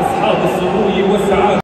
أصحاب السمو والسعادة.